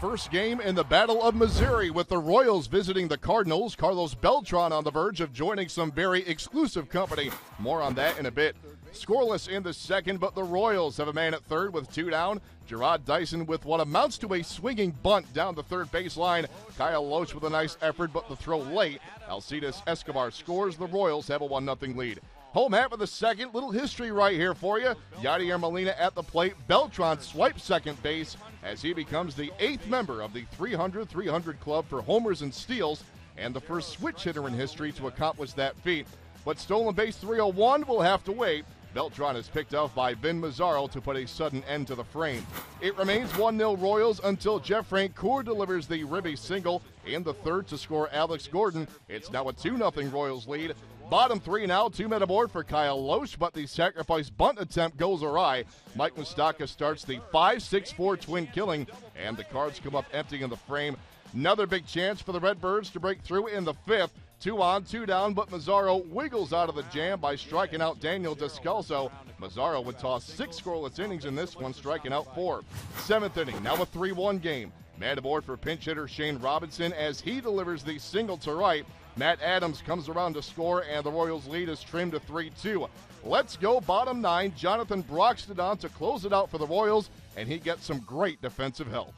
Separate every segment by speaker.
Speaker 1: first game in the Battle of Missouri with the Royals visiting the Cardinals. Carlos Beltran on the verge of joining some very exclusive company. More on that in a bit. Scoreless in the second, but the Royals have a man at third with two down. Jarrod Dyson with what amounts to a swinging bunt down the third baseline. Kyle Lohse with a nice effort, but the throw late. Alcides Escobar scores. The Royals have a 1 0 lead. Home hat for the second. Little history right here for you. Yadier Molina at the plate. Beltran swipes second base as he becomes the eighth member of the 300 300 club for homers and steals and the first switch hitter in history to accomplish that feat. But stolen base 301 will have to wait. Beltran is picked off by Vin Mazzaro to put a sudden end to the frame. It remains 1 0 Royals until Jeff Francoeur delivers the Ribby single in the third to score Alex Gordon. It's now a 2 0 Royals lead. Bottom three now, two men aboard for Kyle Lohse, but the sacrifice bunt attempt goes awry. Mike Moustakas starts the 5 6 4 twin killing, and the cards come up empty in the frame. Another big chance for the Redbirds to break through in the fifth. Two on, two down, but Mazzaro wiggles out of the jam by striking out Daniel Descalso. Mazzaro would toss six scoreless innings in this one, striking out four. Seventh inning, now a 3 1 game. Man aboard for pinch hitter Shane Robinson as he delivers the single to right. Matt Adams comes around to score, and the Royals' lead is trimmed to 3 2. Let's go bottom nine. Jonathan Broxton on to close it out for the Royals, and he gets some great defensive help.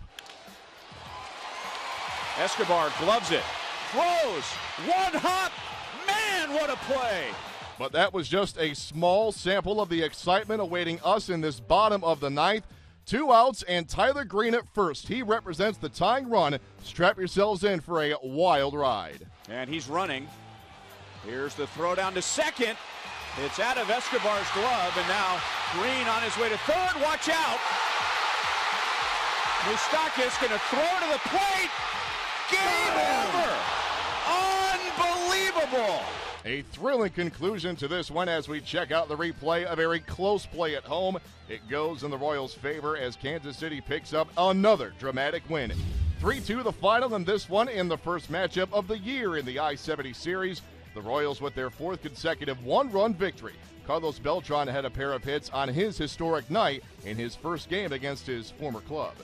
Speaker 2: Escobar gloves it, throws, one hop. Man, what a play!
Speaker 1: But that was just a small sample of the excitement awaiting us in this bottom of the ninth. Two outs and Tyler Greene at first. He represents the tying run. Strap yourselves in for a wild ride.
Speaker 2: And he's running. Here's the throw down to second. It's out of Escobar's glove, and now Greene on his way to third. Watch out. Moustakas going to throw to the plate. Game over!
Speaker 1: A thrilling conclusion to this one as we check out the replay. A very close play at home. It goes in the Royals' favor as Kansas City picks up another dramatic win. 3 2 the final in this one in the first matchup of the year in the I 70 series. The Royals with their fourth consecutive one run victory. Carlos Beltran had a pair of hits on his historic night in his first game against his former club.